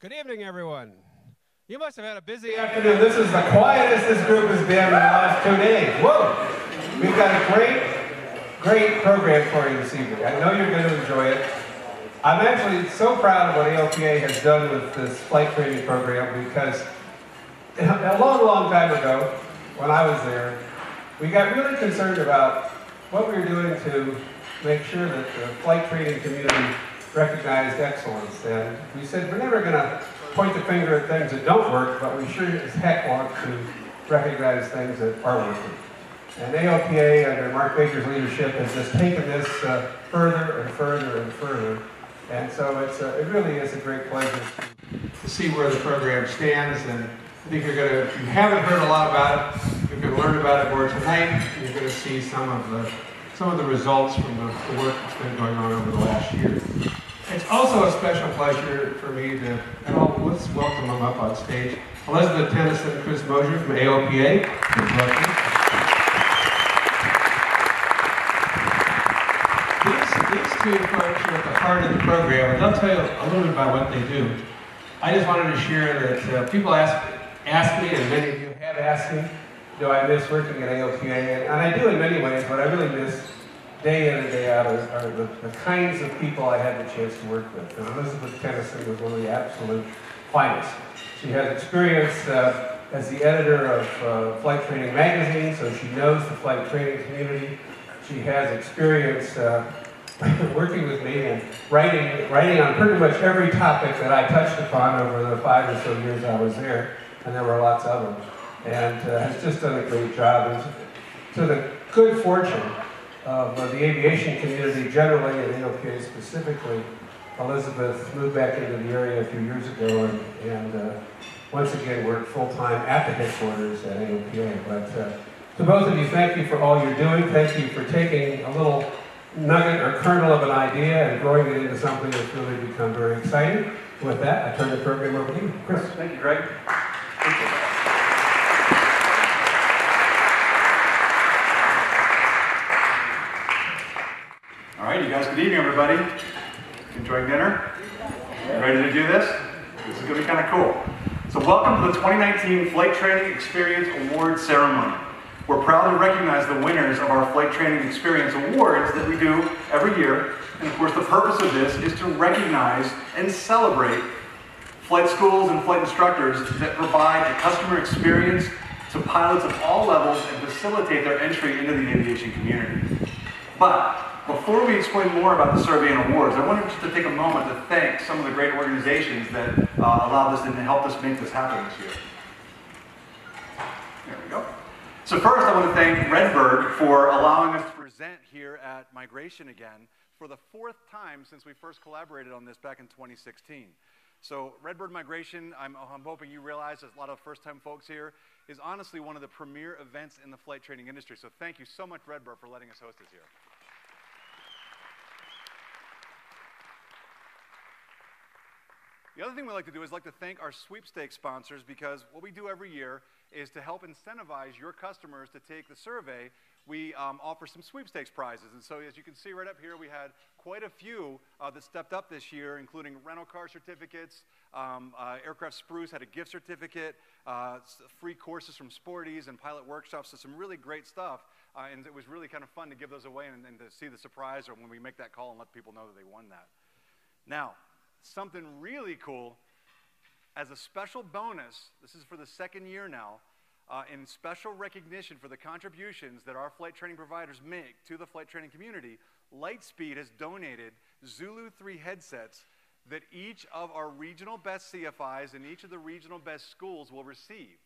Good evening, everyone. You must have had a busy afternoon. This is the quietest this group has been in the last two days. Whoa! We've got a great, great program for you this evening. I know you're going to enjoy it. I'm actually so proud of what AOPA has done with this flight training program because a long, long time ago, when I was there, we got really concerned about what we were doing to make sure that the flight training community recognized excellence. And we said, we're never going to point the finger at things that don't work, but we sure as heck want to recognize things that are working. And AOPA, under Mark Baker's leadership, has just taken this uh, further and further and further. And so it's uh, it really is a great pleasure to see where the program stands. And I think you're going to, if you haven't heard a lot about it, you can learn about it more tonight. You're going to see some of the some of the results from the, the work that's been going on over the last year. It's also a special pleasure for me to, and I'll, let's welcome them up on stage. Elizabeth Tennyson and Chris Mosier from AOPA. These, these two folks are at the heart of the program, and they'll tell you a little bit about what they do. I just wanted to share that uh, people ask, ask me, and many of you have asked me, do I miss working at AOPA? And I do in many ways, but I really miss day in and day out are, are the, the, kinds of people I had the chance to work with. And Elizabeth Tennyson was one of the absolute finest. She has experience uh, as the editor of uh, Flight Training Magazine, so she knows the flight training community. She has experience uh, working with me and writing, writing on pretty much every topic that I touched upon over the five or so years I was there, and there were lots of them and uh, has just done a great job. And to the good fortune of uh, the aviation community generally and AOPA specifically, Elizabeth moved back into the area a few years ago and, and uh, once again worked full-time at the headquarters at AOPA. But uh, to both of you, thank you for all you're doing. Thank you for taking a little nugget or kernel of an idea and growing it into something that's really become very exciting. With that, I turn the program over to you. Chris. Thank you, Greg. Thank you. Right, you guys, good evening, everybody. Enjoying dinner? Ready to do this? This is going to be kind of cool. So welcome to the 2019 Flight Training Experience Award Ceremony. We're proud to recognize the winners of our Flight Training Experience Awards that we do every year. And of course, the purpose of this is to recognize and celebrate flight schools and flight instructors that provide a customer experience to pilots of all levels and facilitate their entry into the aviation community. But before we explain more about the survey and awards, I wanted just to take a moment to thank some of the great organizations that uh, allowed us and helped us make this happen this year. There we go. So first, I want to thank Redbird for allowing us to present here at Migration again for the fourth time since we first collaborated on this back in 2016. So Redbird Migration, I'm, I'm hoping you realize, there's a lot of first-time folks here, is honestly one of the premier events in the flight training industry. So thank you so much, Redbird, for letting us host this here. The other thing we like to do is like to thank our sweepstakes sponsors because what we do every year is to help incentivize your customers to take the survey. We um, offer some sweepstakes prizes. And so as you can see right up here, we had quite a few uh, that stepped up this year, including rental car certificates. Um, uh, Aircraft Spruce had a gift certificate, uh, free courses from Sporty's and pilot workshops, so some really great stuff. Uh, and it was really kind of fun to give those away and, and to see the surprise or when we make that call and let people know that they won that. Now, something really cool as a special bonus. This is for the second year now. Uh, in special recognition for the contributions that our flight training providers make to the flight training community, Lightspeed has donated Zulu 3 headsets that each of our regional best CFIs and each of the regional best schools will receive.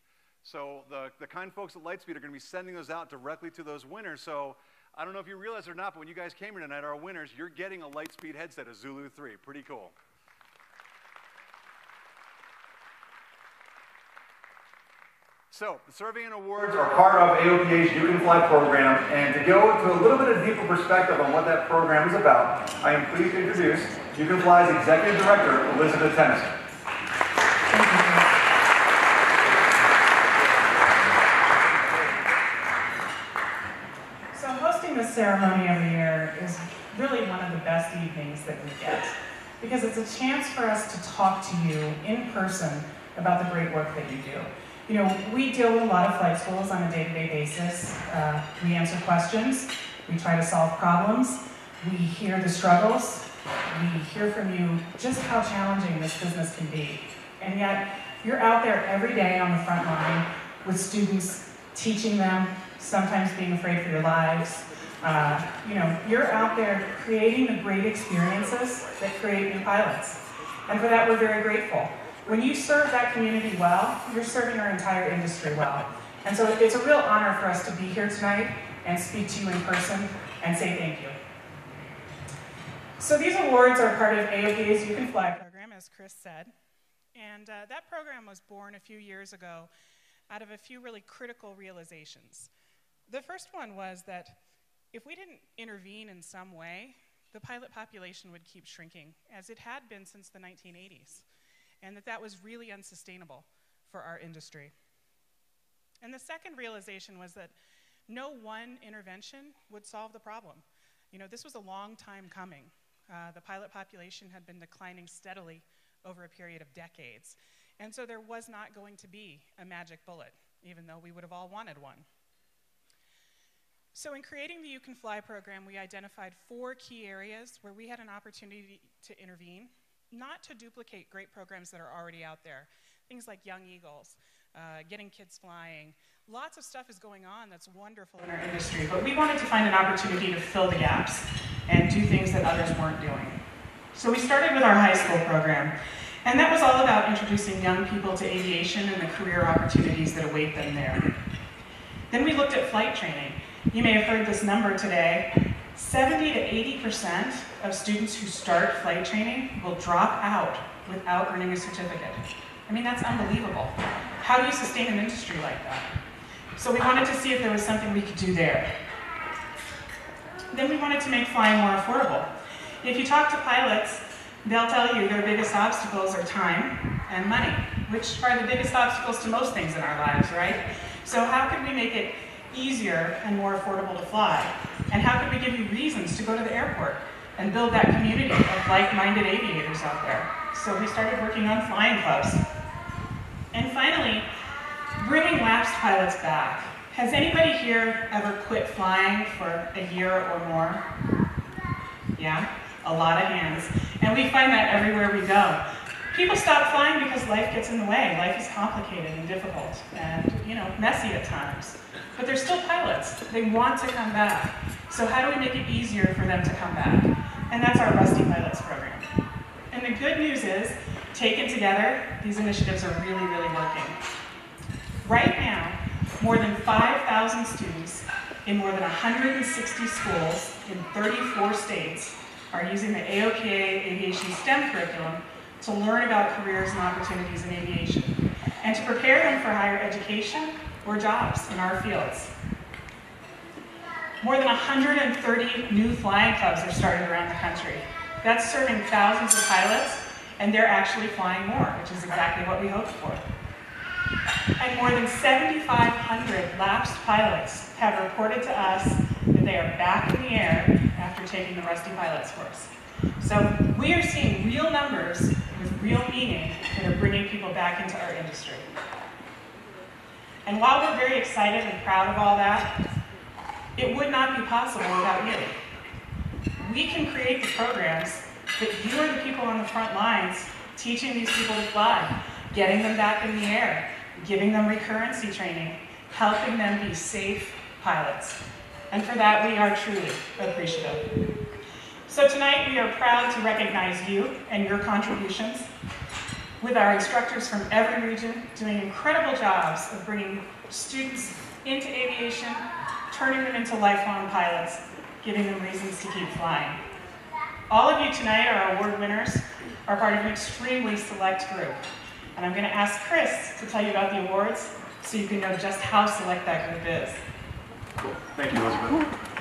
So the, the kind folks at Lightspeed are going to be sending those out directly to those winners. So I don't know if you realize it or not, but when you guys came here tonight, our winners, you're getting a Lightspeed headset, a Zulu 3. Pretty cool. So, the survey and awards are part of AOPA's You Can Fly program, and to go into a little bit of deeper perspective on what that program is about, I am pleased to introduce You Can Fly's Executive Director, Elizabeth Tennyson. So hosting this ceremony every year is really one of the best evenings that we get. because it's a chance for us to talk to you in person about the great work that you do. You know, we deal with a lot of flight schools on a day-to-day basis. Uh, we answer questions, we try to solve problems, we hear the struggles, we hear from you just how challenging this business can be. And yet, you're out there every day on the front line with students, teaching them, sometimes being afraid for your lives. Uh, you know, you're out there creating the great experiences that create new pilots. And for that, we're very grateful. When you serve that community well, you're serving our entire industry well. And so it's a real honor for us to be here tonight and speak to you in person and say thank you. So these awards are part of AOPA's You Can Fly program, as Chris said. And uh, that program was born a few years ago out of a few really critical realizations. The first one was that if we didn't intervene in some way, the pilot population would keep shrinking, as it had been since the 1980s, and that that was really unsustainable for our industry. And the second realization was that no one intervention would solve the problem. You know, this was a long time coming. Uh, the pilot population had been declining steadily over a period of decades. And so there was not going to be a magic bullet, even though we would have all wanted one. So, in creating the You Can Fly program, we identified four key areas where we had an opportunity to intervene, not to duplicate great programs that are already out there. Things like Young Eagles, uh, getting kids flying. Lots of stuff is going on that's wonderful in our industry, but we wanted to find an opportunity to fill the gaps and do things that others weren't doing. So, we started with our high school program. And that was all about introducing young people to aviation and the career opportunities that await them there. Then we looked at flight training. You may have heard this number today. 70 to 80% of students who start flight training will drop out without earning a certificate. I mean, that's unbelievable. How do you sustain an industry like that? So we wanted to see if there was something we could do there. Then we wanted to make flying more affordable. If you talk to pilots, They'll tell you their biggest obstacles are time and money, which are the biggest obstacles to most things in our lives, right? So how can we make it easier and more affordable to fly? And how could we give you reasons to go to the airport and build that community of like-minded aviators out there? So we started working on flying clubs. And finally, bringing lapsed pilots back. Has anybody here ever quit flying for a year or more? Yeah? a lot of hands. And we find that everywhere we go. People stop flying because life gets in the way. Life is complicated and difficult and, you know, messy at times. But they're still pilots. They want to come back. So how do we make it easier for them to come back? And that's our Rusty Pilots program. And the good news is, taken together, these initiatives are really, really working. Right now, more than 5,000 students in more than 160 schools in 34 states are using the AOPA Aviation STEM curriculum to learn about careers and opportunities in aviation and to prepare them for higher education or jobs in our fields. More than 130 new flying clubs are started around the country. That's serving thousands of pilots, and they're actually flying more, which is exactly what we hoped for. And more than 7,500 lapsed pilots have reported to us that they are back in the air after taking the Rusty Pilots course. So we are seeing real numbers with real meaning that are bringing people back into our industry. And while we're very excited and proud of all that, it would not be possible without you. We can create the programs, but you are the people on the front lines teaching these people to fly, getting them back in the air, giving them recurrency training, helping them be safe pilots. And for that, we are truly appreciative. So tonight, we are proud to recognize you and your contributions with our instructors from every region doing incredible jobs of bringing students into aviation, turning them into lifelong pilots, giving them reasons to keep flying. All of you tonight, are award winners, are part of an extremely select group. And I'm going to ask Chris to tell you about the awards so you can know just how select that group is. Cool. Thank you, Elizabeth.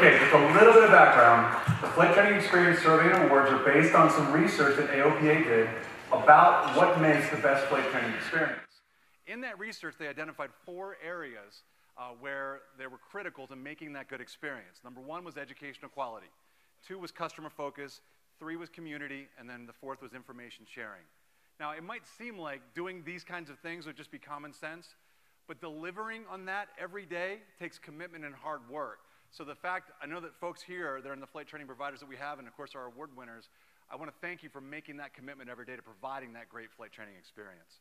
Okay, just a little bit of background. The Flight Training Experience Survey and Awards are based on some research that AOPA did about what makes the best flight training experience. In that research, they identified four areas uh, where they were critical to making that good experience. Number one was educational quality, two was customer focus, three was community, and then the fourth was information sharing. Now, it might seem like doing these kinds of things would just be common sense, but delivering on that every day takes commitment and hard work. So the fact, I know that folks here, they're in the flight training providers that we have, and of course our award winners, I want to thank you for making that commitment every day to providing that great flight training experience.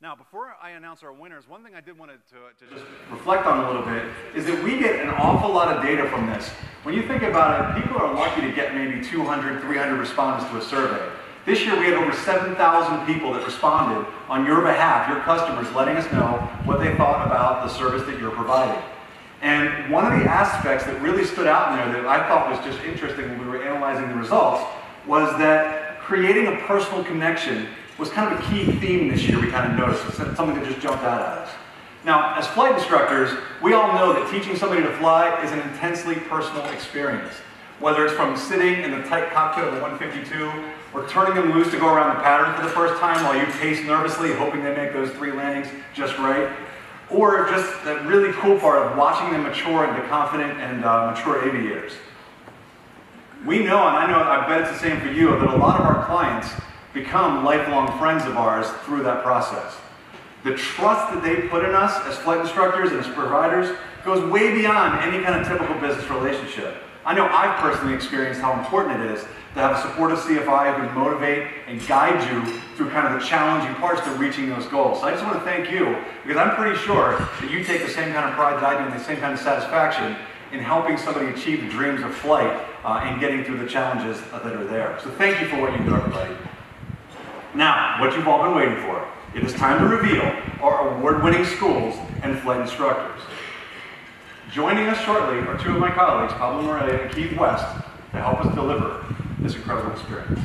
Now, before I announce our winners, one thing I did want to, to, just reflect on a little bit is that we get an awful lot of data from this. When you think about it, people are lucky to get maybe 200, 300 respondents to a survey. This year we had over 7,000 people that responded on your behalf, your customers, letting us know what they thought about the service that you're providing. And one of the aspects that really stood out in there that I thought was just interesting when we were analyzing the results was that creating a personal connection was kind of a key theme this year we kind of noticed. It's something that just jumped out at us. Now, as flight instructors, we all know that teaching somebody to fly is an intensely personal experience. Whether it's from sitting in the tight cockpit of a 152 or turning them loose to go around the pattern for the first time while you pace nervously, hoping they make those three landings just right, or just the really cool part of watching them mature into confident and uh, mature aviators. We know, and I know, I bet it's the same for you, that a lot of our clients become lifelong friends of ours through that process. The trust that they put in us as flight instructors and as providers goes way beyond any kind of typical business relationship. I know I've personally experienced how important it is to have a supportive CFI who can motivate and guide you through kind of the challenging parts to reaching those goals. So I just want to thank you because I'm pretty sure that you take the same kind of pride that I do and the same kind of satisfaction in helping somebody achieve the dreams of flight uh, and getting through the challenges that are there. So thank you for what you do, everybody. Now, what you've all been waiting for. It is time to reveal our award-winning schools and flight instructors. Joining us shortly are two of my colleagues, Pablo Morelia and Keith West, to help us deliver this incredible experience.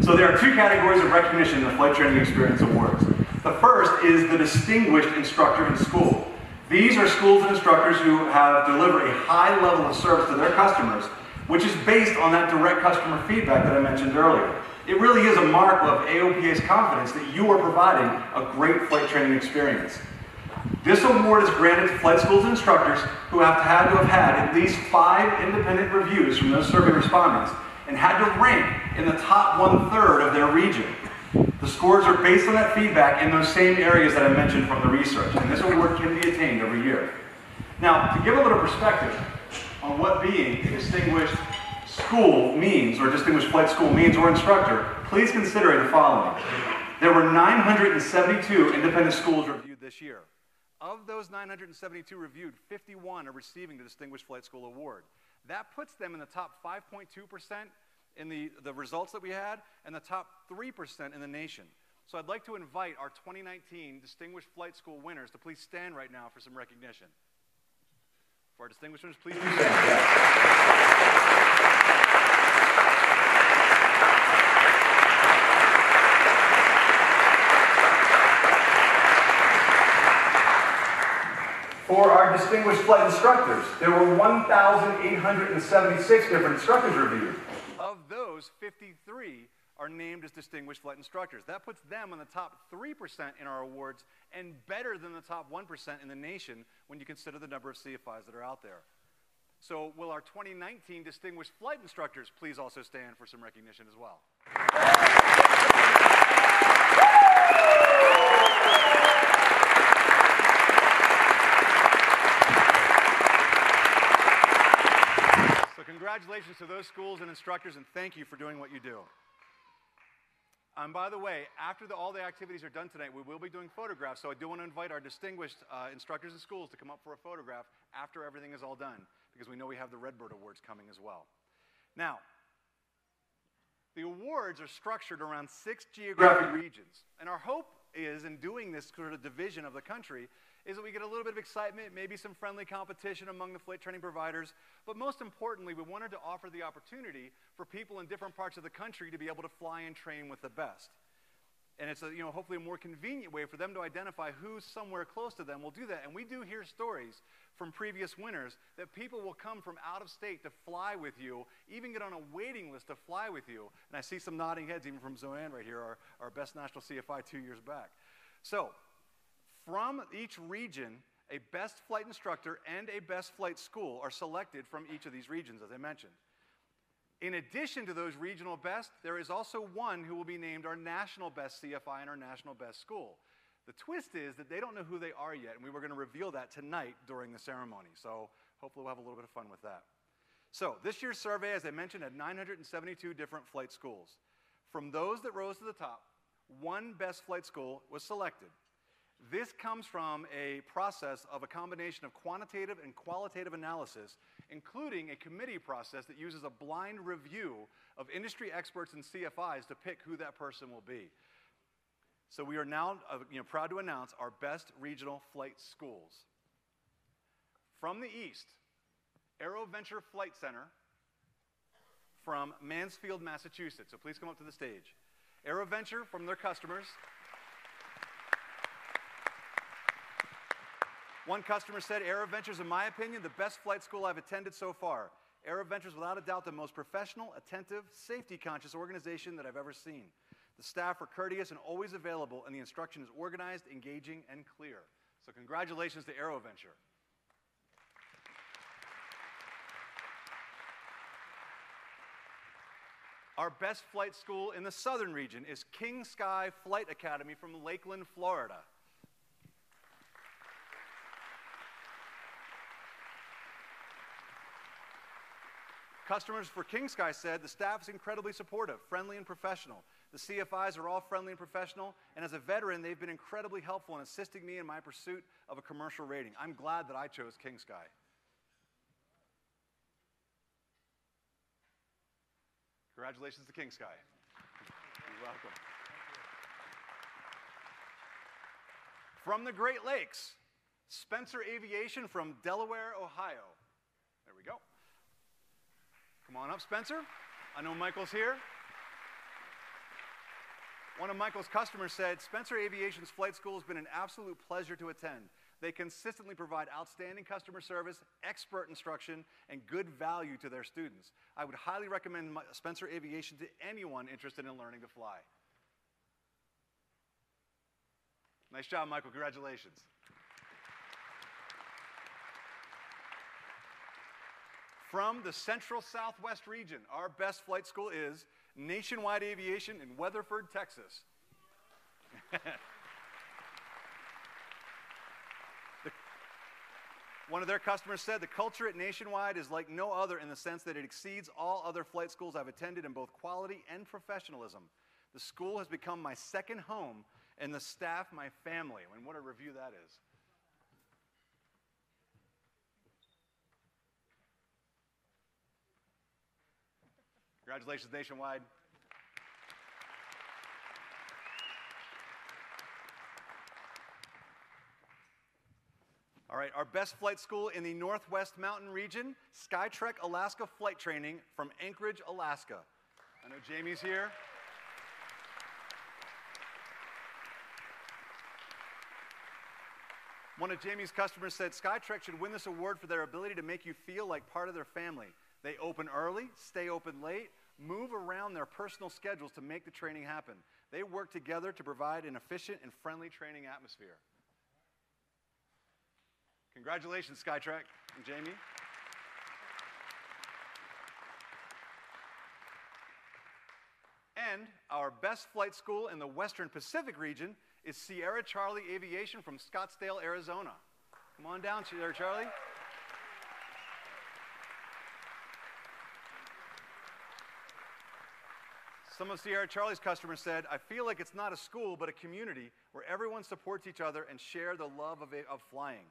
So there are two categories of recognition in the Flight Training Experience Awards. The first is the Distinguished Instructor in School. These are schools and instructors who have delivered a high level of service to their customers, which is based on that direct customer feedback that I mentioned earlier. It really is a mark of AOPA's confidence that you are providing a great flight training experience. This award is granted to flight schools instructors who have to, have to have had at least five independent reviews from those survey respondents and had to rank in the top one-third of their region. The scores are based on that feedback in those same areas that I mentioned from the research, and this award can be attained every year. Now, to give a little perspective on what being a distinguished school means, or distinguished flight school means, or instructor, please consider the following. There were 972 independent schools reviewed this year. Of those 972 reviewed, 51 are receiving the Distinguished Flight School Award. That puts them in the top 5.2% in the, the results that we had, and the top 3% in the nation. So I'd like to invite our 2019 Distinguished Flight School winners to please stand right now for some recognition. For our distinguished winners, please stand. For our distinguished flight instructors, there were 1,876 different instructors reviewed. Of those, 53 are named as distinguished flight instructors. That puts them in the top 3% in our awards and better than the top 1% in the nation when you consider the number of CFIs that are out there. So will our 2019 distinguished flight instructors please also stand for some recognition as well? Congratulations to those schools and instructors, and thank you for doing what you do. And by the way, after the, all the activities are done tonight, we will be doing photographs, so I do want to invite our distinguished uh, instructors and schools to come up for a photograph after everything is all done, because we know we have the Redbird Awards coming as well. Now, the awards are structured around six geographic regions, and our hope is in doing this sort of division of the country is that we get a little bit of excitement, maybe some friendly competition among the flight training providers, but most importantly, we wanted to offer the opportunity for people in different parts of the country to be able to fly and train with the best. And it's a, you know, hopefully a more convenient way for them to identify who's somewhere close to them. We'll do that. And we do hear stories from previous winners that people will come from out of state to fly with you, even get on a waiting list to fly with you. And I see some nodding heads even from Zoanne right here, our, our best national CFI two years back. So from each region, A best flight instructor and a best flight school are selected from each of these regions, as I mentioned. In addition to those regional best, there is also one who will be named our national best CFI and our national best school. The twist is that they don't know who they are yet, and we were going to reveal that tonight during the ceremony. So hopefully we'll have a little bit of fun with that. So this year's survey, as I mentioned, had 972 different flight schools. From those that rose to the top, one best flight school was selected. This comes from a process of a combination of quantitative and qualitative analysis, including a committee process that uses a blind review of industry experts and CFIs to pick who that person will be. So we are now uh, you know, proud to announce our best regional flight schools. From the east, AeroVenture Flight Center from Mansfield, Massachusetts. So please come up to the stage. AeroVenture from their customers. One customer said, AeroVenture is, in my opinion, the best flight school I've attended so far. AeroVenture is without a doubt the most professional, attentive, safety conscious organization that I've ever seen. The staff are courteous and always available, and the instruction is organized, engaging, and clear. So, congratulations to AeroVenture. Our best flight school in the southern region is King Sky Flight Academy from Lakeland, Florida. Customers for King Sky said the staff is incredibly supportive, friendly, and professional. The CFIs are all friendly and professional, and as a veteran, they've been incredibly helpful in assisting me in my pursuit of a commercial rating. I'm glad that I chose King Sky. Congratulations to King Sky. You're welcome. From the Great Lakes, Spencer Aviation from Delaware, Ohio. Come on up, Spencer. I know Michael's here. One of Michael's customers said Spencer Aviation's flight school has been an absolute pleasure to attend. They consistently provide outstanding customer service, expert instruction, and good value to their students. I would highly recommend Spencer Aviation to anyone interested in learning to fly. Nice job, Michael. Congratulations. From the central southwest region, our best flight school is Nationwide Aviation in Weatherford, Texas. one of their customers said the culture at Nationwide is like no other in the sense that it exceeds all other flight schools I've attended in both quality and professionalism. The school has become my second home, and the staff my family. And what a review that is. Congratulations, Nationwide. All right, our best flight school in the Northwest Mountain region, Skytrek Alaska Flight Training from Anchorage, Alaska. I know Jamie's here. One of Jamie's customers said Skytrek should win this award for their ability to make you feel like part of their family. They open early, stay open late, move around their personal schedules to make the training happen. They work together to provide an efficient and friendly training atmosphere. Congratulations, Skytrek and Jamie. And our best flight school in the Western Pacific region is Sierra Charlie Aviation from Scottsdale, Arizona. Come on down, Sierra Charlie. Some of Sierra Charlie's customers said, I feel like it's not a school, but a community where everyone supports each other and share the love of, of flying.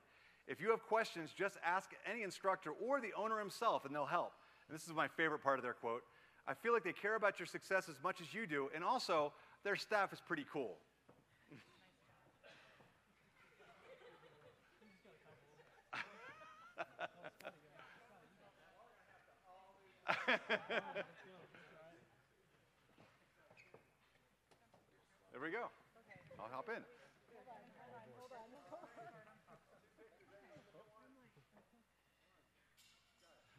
If you have questions, just ask any instructor or the owner himself, and they'll help. And this is my favorite part of their quote. I feel like they care about your success as much as you do, and also, their staff is pretty cool. There we go. I'll hop in.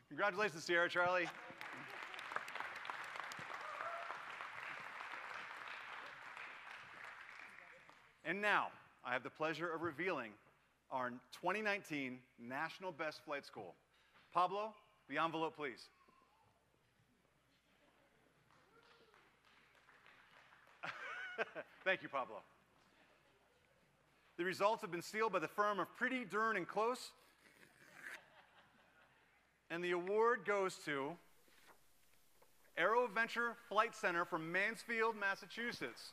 Congratulations, Sierra Charlie. And now, I have the pleasure of revealing our 2019 National Best Flight School. Pablo, the envelope, please. Thank you, Pablo. The results have been sealed by the firm of Pretty, Dern, and Close. And the award goes to AeroVenture Flight Center from Mansfield, Massachusetts.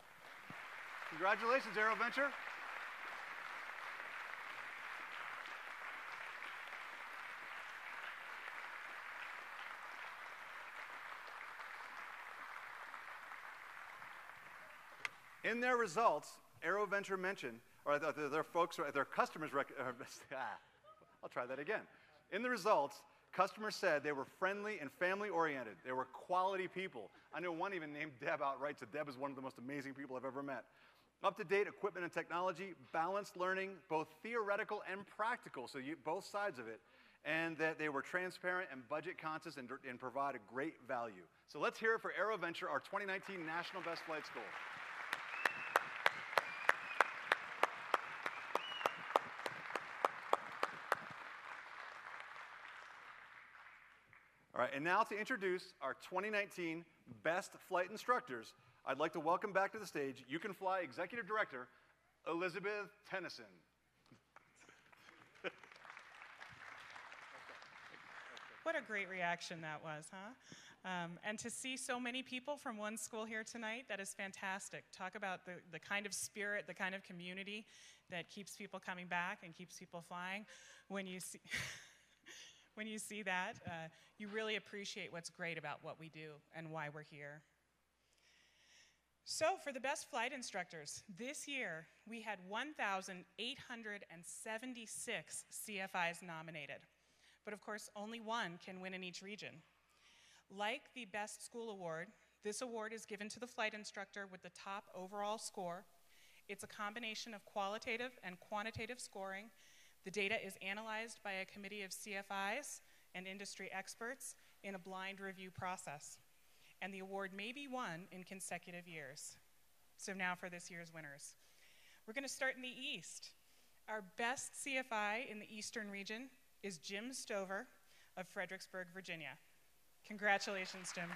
Congratulations, AeroVenture. In their results, AeroVenture mentioned, or their, folks, their customers, ah, I'll try that again. In the results, customers said they were friendly and family oriented. They were quality people. I know one even named Deb outright, so Deb is one of the most amazing people I've ever met. Up to date equipment and technology, balanced learning, both theoretical and practical, so you, both sides of it, and that they were transparent and budget conscious and, and provide a great value. So let's hear it for AeroVenture, our 2019 National Best Flight School. All right, and now to introduce our 2019 Best Flight Instructors, I'd like to welcome back to the stage You Can Fly Executive Director Elizabeth Tennyson. What a great reaction that was, huh? Um, and to see so many people from one school here tonight, that is fantastic. Talk about the, the kind of spirit, the kind of community that keeps people coming back and keeps people flying. When you see. when you see that, uh, you really appreciate what's great about what we do and why we're here. So, for the best flight instructors, this year we had 1,876 CFIs nominated. But of course, only one can win in each region. Like the Best School Award, this award is given to the flight instructor with the top overall score. It's a combination of qualitative and quantitative scoring the data is analyzed by a committee of CFIs and industry experts in a blind review process, and the award may be won in consecutive years. So, now for this year's winners. We're going to start in the East. Our best CFI in the Eastern region is Jim Stover of Fredericksburg, Virginia. Congratulations, Jim.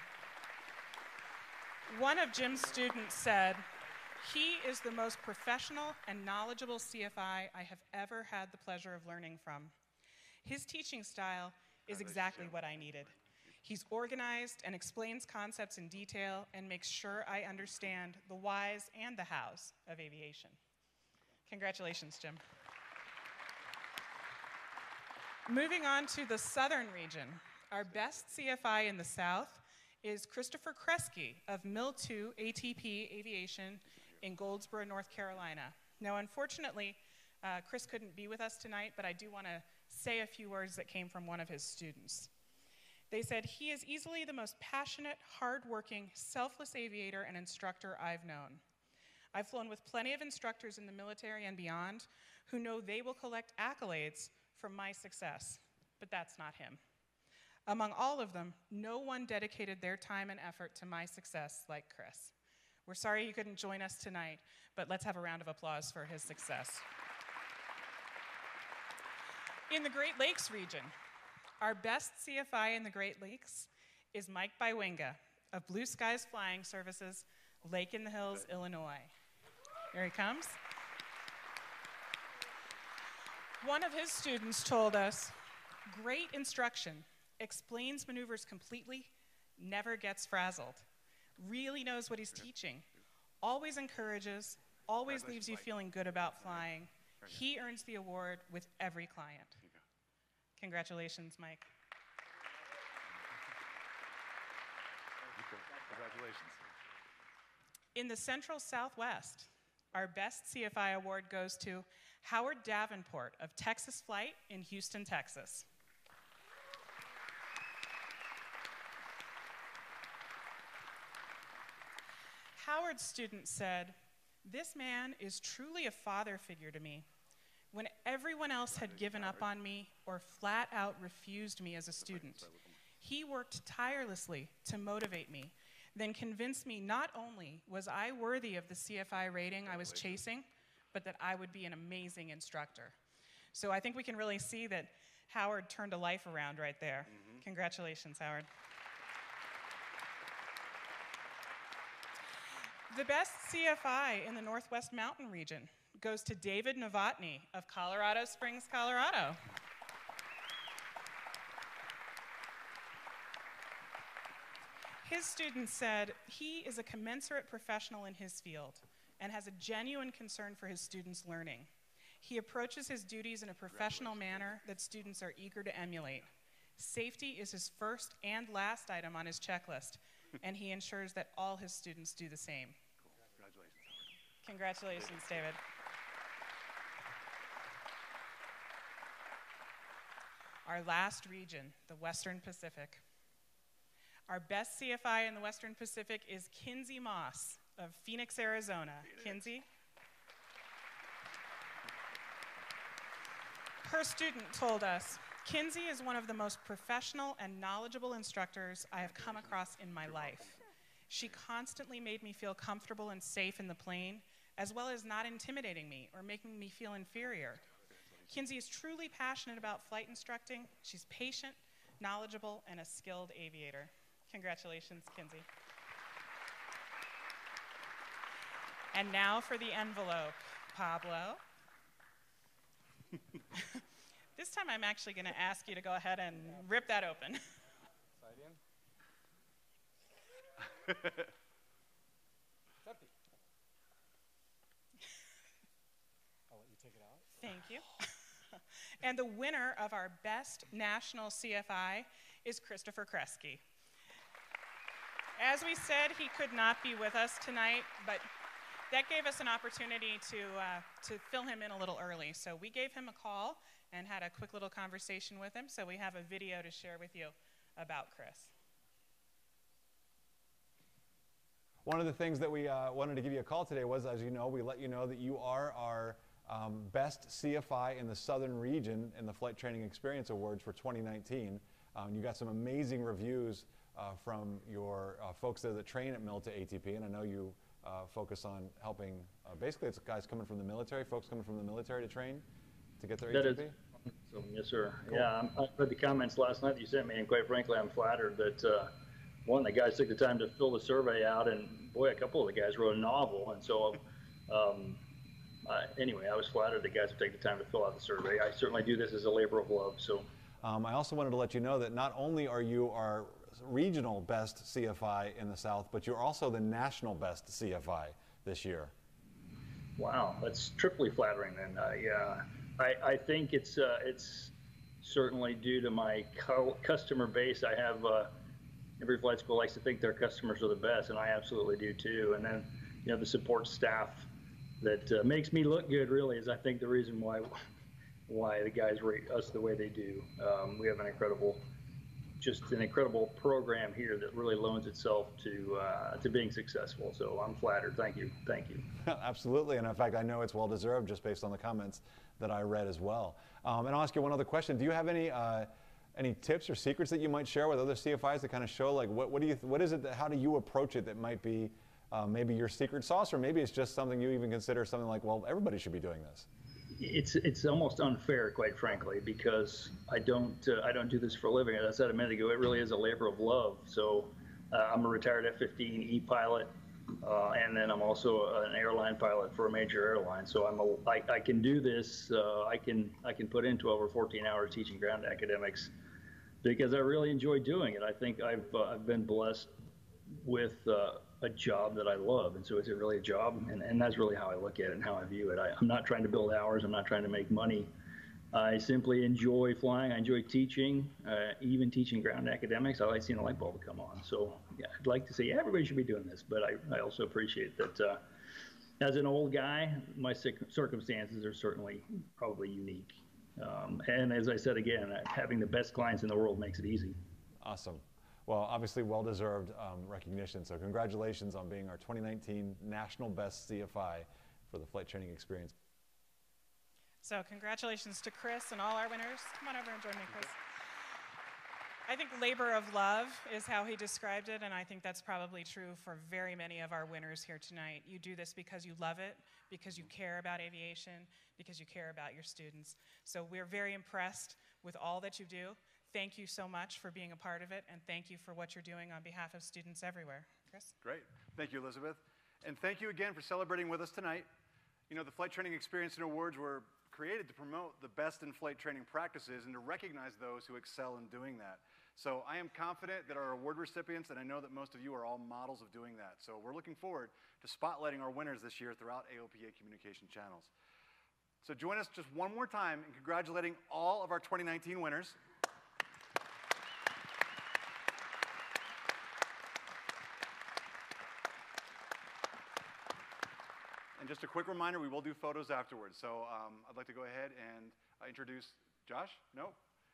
One of Jim's students said, he is the most professional and knowledgeable CFI I have ever had the pleasure of learning from. His teaching style is exactly what I needed. He's organized and explains concepts in detail and makes sure I understand the whys and the hows of aviation. Congratulations, Jim. Moving on to the southern region, our best CFI in the south is Christopher Kresge of Mill 2 ATP Aviation in Goldsboro, North Carolina. Now, unfortunately, uh, Chris couldn't be with us tonight, but I do want to say a few words that came from one of his students. They said, He is easily the most passionate, hardworking, selfless aviator and instructor I've known. I've flown with plenty of instructors in the military and beyond who know they will collect accolades from my success, but that's not him. Among all of them, no one dedicated their time and effort to my success like Chris. We're sorry you couldn't join us tonight, but let's have a round of applause for his success. In the Great Lakes region, our best CFI in the Great Lakes is Mike Bywinga of Blue Skies Flying Services, Lake in the Hills, Illinois. Here he comes. One of his students told us great instruction, explains maneuvers completely, never gets frazzled really knows what he's teaching, always encourages, always leaves you feeling good about flying. He earns the award with every client. Congratulations, Mike. Congratulations. In the Central Southwest, our best CFI award goes to Howard Davenport of Texas Flight in Houston, Texas. Howard's student said, This man is truly a father figure to me. When everyone else had given up on me or flat out refused me as a student, he worked tirelessly to motivate me, then convinced me not only was I worthy of the CFI rating I was chasing, but that I would be an amazing instructor. So I think we can really see that Howard turned a life around right there. Mm-hmm. Congratulations, Howard. The best CFI in the Northwest Mountain region goes to David Novotny of Colorado Springs, Colorado. His students said he is a commensurate professional in his field and has a genuine concern for his students' learning. He approaches his duties in a professional manner that students are eager to emulate. Safety is his first and last item on his checklist, and he ensures that all his students do the same. Congratulations, David. Our last region, the Western Pacific. Our best CFI in the Western Pacific is Kinsey Moss of Phoenix, Arizona. Phoenix. Kinsey? Her student told us Kinsey is one of the most professional and knowledgeable instructors I have come across in my life. She constantly made me feel comfortable and safe in the plane, as well as not intimidating me or making me feel inferior. Kinsey is truly passionate about flight instructing. She's patient, knowledgeable, and a skilled aviator. Congratulations, Kinsey. And now for the envelope, Pablo. this time I'm actually going to ask you to go ahead and rip that open. it's empty. I'll let you take it out. Thank you. and the winner of our best national CFI is Christopher Kresge. As we said, he could not be with us tonight, but that gave us an opportunity to, uh, to fill him in a little early. So we gave him a call and had a quick little conversation with him. So we have a video to share with you about Chris. One of the things that we uh, wanted to give you a call today was, as you know, we let you know that you are our um, best CFI in the southern region in the Flight Training Experience Awards for 2019. Um, you got some amazing reviews uh, from your uh, folks there that train at Milta ATP, and I know you uh, focus on helping. Uh, basically, it's guys coming from the military, folks coming from the military to train to get their that ATP. So, yes, sir. Cool. Yeah, I read the comments last night that you sent me, and quite frankly, I'm flattered that uh, one, the guys took the time to fill the survey out, and boy, a couple of the guys wrote a novel, and so. Um, uh, anyway, I was flattered that guys would take the time to fill out the survey. I certainly do this as a labor of love. So, um, I also wanted to let you know that not only are you our regional best CFI in the South, but you're also the national best CFI this year. Wow, that's triply flattering. Then, uh, yeah, I, I think it's uh, it's certainly due to my co- customer base. I have uh, every flight school likes to think their customers are the best, and I absolutely do too. And then, you know, the support staff that uh, makes me look good. Really, is I think the reason why why the guys rate us the way they do. Um, we have an incredible just an incredible program here that really loans itself to uh, to being successful. So I'm flattered. Thank you. Thank you. Absolutely, and in fact, I know it's well deserved just based on the comments that I read as well. Um, and I'll ask you one other question. Do you have any? Uh, any tips or secrets that you might share with other CFIs to kind of show like what, what do you what is it that how do you approach it that might be uh, maybe your secret sauce or maybe it's just something you even consider something like well everybody should be doing this it's it's almost unfair, quite frankly, because I don't uh, I don't do this for a living. As I said a minute ago, it really is a labor of love. So uh, I'm a retired F-15E pilot, uh, and then I'm also an airline pilot for a major airline. So I'm a I, I can do this. Uh, I can I can put in 12 or 14 hours teaching ground academics because I really enjoy doing it. I think I've uh, I've been blessed with a job that I love. And so it's really a job. And, and that's really how I look at it and how I view it. I, I'm not trying to build hours, I'm not trying to make money. I simply enjoy flying. I enjoy teaching, uh, even teaching ground academics. I like seeing the light bulb come on. So yeah, I'd like to say yeah, everybody should be doing this, but I, I also appreciate that uh, as an old guy, my circumstances are certainly probably unique. Um, and as I said again, having the best clients in the world makes it easy. Awesome. Well, obviously, well deserved um, recognition. So, congratulations on being our 2019 National Best CFI for the flight training experience. So, congratulations to Chris and all our winners. Come on over and join me, Chris. I think labor of love is how he described it, and I think that's probably true for very many of our winners here tonight. You do this because you love it, because you care about aviation, because you care about your students. So we're very impressed with all that you do. Thank you so much for being a part of it, and thank you for what you're doing on behalf of students everywhere. Chris? Great. Thank you, Elizabeth. And thank you again for celebrating with us tonight. You know, the Flight Training Experience and Awards were created to promote the best in flight training practices and to recognize those who excel in doing that. So I am confident that our award recipients, and I know that most of you are all models of doing that. So we're looking forward to spotlighting our winners this year throughout AOPA communication channels. So join us just one more time in congratulating all of our 2019 winners. And just a quick reminder, we will do photos afterwards. So um, I'd like to go ahead and uh, introduce Josh? No?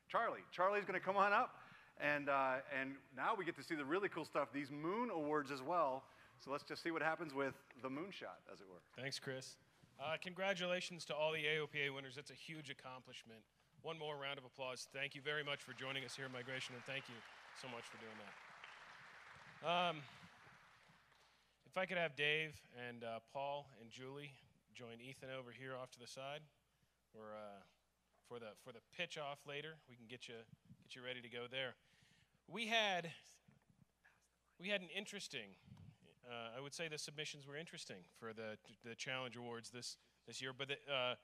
Charlie. Charlie's going to come on up. And, uh, and now we get to see the really cool stuff, these moon awards as well. So let's just see what happens with the moonshot, as it were. Thanks, Chris. Uh, congratulations to all the AOPA winners. It's a huge accomplishment. One more round of applause. Thank you very much for joining us here at Migration, and thank you so much for doing that. Um, if I could have Dave and uh, Paul and Julie join Ethan over here off to the side, or uh, for the for the pitch off later, we can get you get you ready to go there. We had we had an interesting. Uh, I would say the submissions were interesting for the the challenge awards this this year, but the, uh,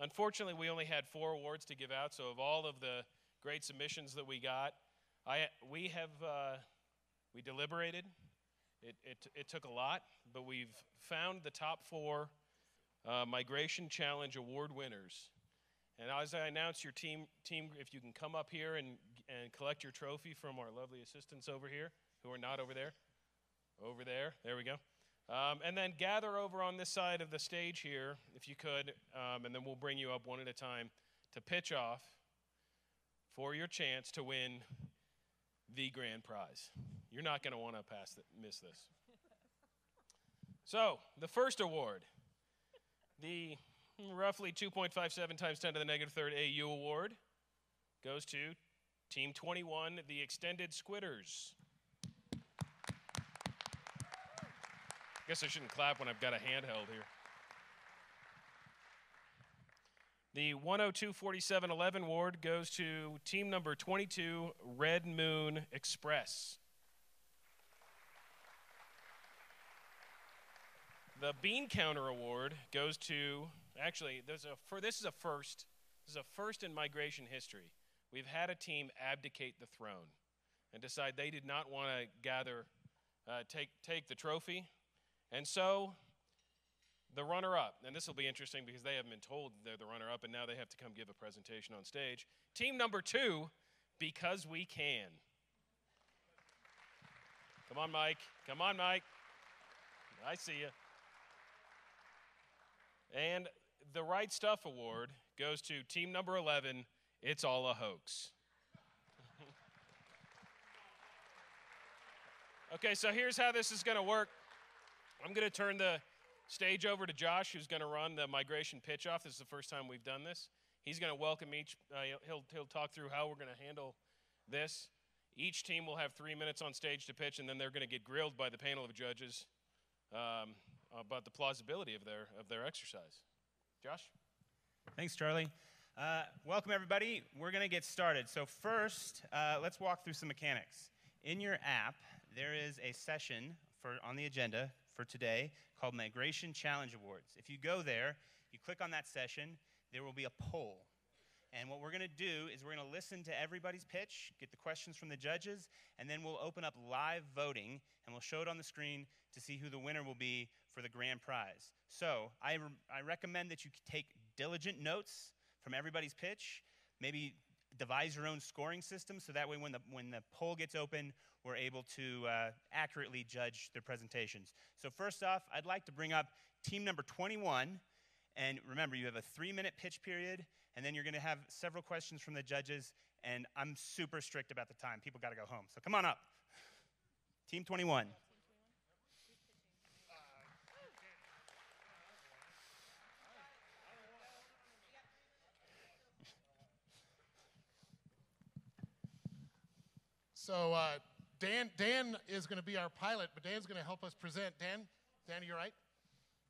unfortunately we only had four awards to give out. So of all of the great submissions that we got, I we have uh, we deliberated it, it, it took a lot, but we've found the top four uh, Migration Challenge Award winners. And as I announce your team, team, if you can come up here and, and collect your trophy from our lovely assistants over here, who are not over there. Over there, there we go. Um, and then gather over on this side of the stage here, if you could, um, and then we'll bring you up one at a time to pitch off for your chance to win the grand prize. You're not going to want to pass miss this. So, the first award, the roughly 2.57 times 10 to the negative third AU award, goes to Team 21, the Extended Squitters. I guess I shouldn't clap when I've got a handheld here. The 102-47-11 award goes to team number 22, Red Moon Express. The Bean Counter Award goes to actually there's a for this is a first. This is a first in migration history. We've had a team abdicate the throne and decide they did not want to gather, uh, take take the trophy, and so the runner up, and this will be interesting because they haven't been told they're the runner up, and now they have to come give a presentation on stage. Team number two, because we can. Come on, Mike. Come on, Mike. I see you. And the Right Stuff Award goes to team number 11. It's all a hoax. okay, so here's how this is going to work. I'm going to turn the stage over to Josh, who's going to run the migration pitch off. This is the first time we've done this. He's going to welcome each, uh, he'll, he'll talk through how we're going to handle this. Each team will have three minutes on stage to pitch, and then they're going to get grilled by the panel of judges um, about the plausibility of their, of their exercise. Josh? Thanks, Charlie. Uh, welcome, everybody. We're going to get started. So, first, uh, let's walk through some mechanics. In your app, there is a session for, on the agenda for today called Migration Challenge Awards. If you go there, you click on that session, there will be a poll. And what we're going to do is we're going to listen to everybody's pitch, get the questions from the judges, and then we'll open up live voting and we'll show it on the screen to see who the winner will be for the grand prize. So I, re- I recommend that you take diligent notes from everybody's pitch, maybe devise your own scoring system so that way when the, when the poll gets open, we're able to uh, accurately judge their presentations. So, first off, I'd like to bring up team number 21. And remember, you have a three minute pitch period, and then you're going to have several questions from the judges. And I'm super strict about the time. People got to go home. So come on up. Team 21. So uh, Dan, Dan is going to be our pilot, but Dan's going to help us present. Dan, Dan, you all right?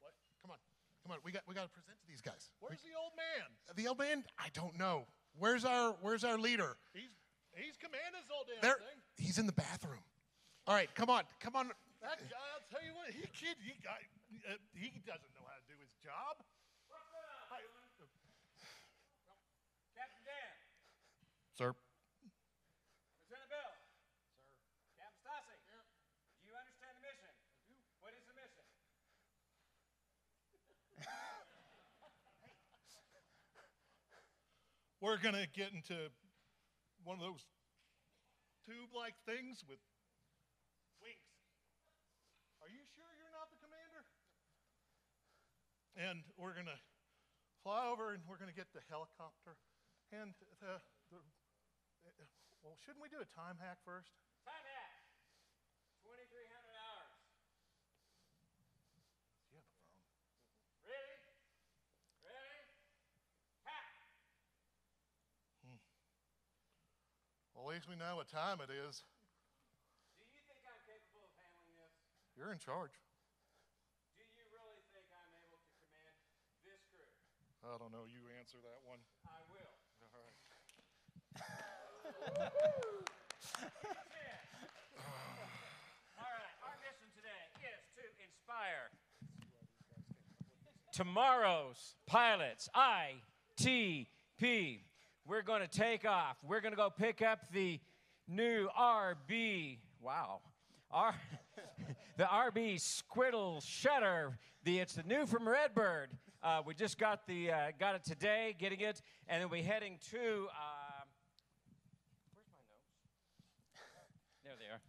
What? Come on, come on. We got we got to present to these guys. Where's the old man? The old man? I don't know. Where's our Where's our leader? He's he's commanding this whole damn There. thing. He's in the bathroom. All right, come on, come on. That guy, I'll tell you what, he kid, he got, uh, he doesn't know how to do his job. Captain Dan. Sir. Lieutenant Bill. Sir. Captain Stassi. Do you understand the mission? I do. What is the mission? We're gonna get into one of those tube-like things with wings. Are you sure you're not the commander? And we're gonna fly over, and we're gonna get the helicopter, and the, the well, shouldn't we do a time hack first? Time hack. 2,300 hours. You have a phone. Ready? Ready? Hack. Well, at least we know what time it is. Do you think I'm capable of handling this? You're in charge. Do you really think I'm able to command this crew? I don't know. You answer that one. I will. All right. All right, our mission today is to inspire tomorrow's pilots, ITP. We're going to take off. We're going to go pick up the new RB. Wow. R, the RB Squiddle Shutter. The, it's the new from Redbird. Uh, we just got the uh, got it today, getting it, and then we're heading to. Uh, where's my notes? There they are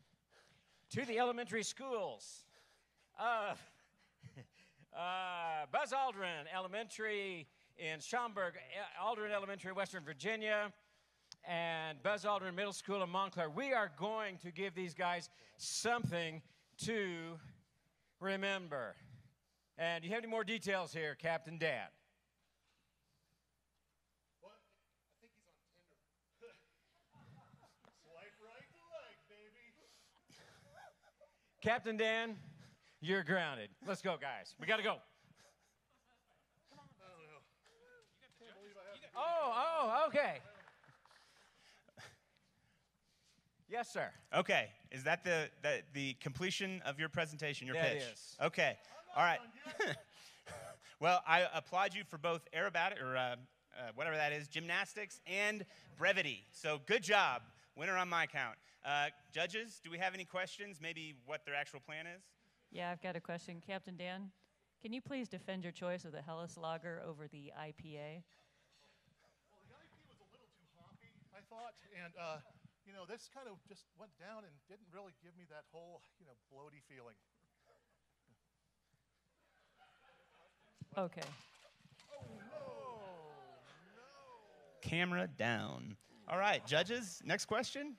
to the elementary schools. Uh, uh, Buzz Aldrin Elementary in Schaumburg, Aldrin Elementary, Western Virginia, and Buzz Aldrin Middle School in Montclair. We are going to give these guys something to remember. And do you have any more details here, Captain Dan? What? I think he's on Tinder. Swipe right to like, baby. Captain Dan, you're grounded. Let's go, guys. We got to go. I don't know. Can't believe I have to Oh, oh, okay. Yes, sir. Okay, is that the, the, the completion of your presentation, your That pitch? is. Okay, all right. well, I applaud you for both aerobatic, or uh, uh, whatever that is, gymnastics and brevity. So good job. Winner on my count. Uh, judges, do we have any questions? Maybe what their actual plan is? Yeah, I've got a question. Captain Dan, can you please defend your choice of the Helles Lager over the IPA? Well, the IP was a little too hoppy, I thought, and uh, you know, this kind of just went down and didn't really give me that whole, you know, bloaty feeling. Okay. No, no. Camera down. All right, judges, next question.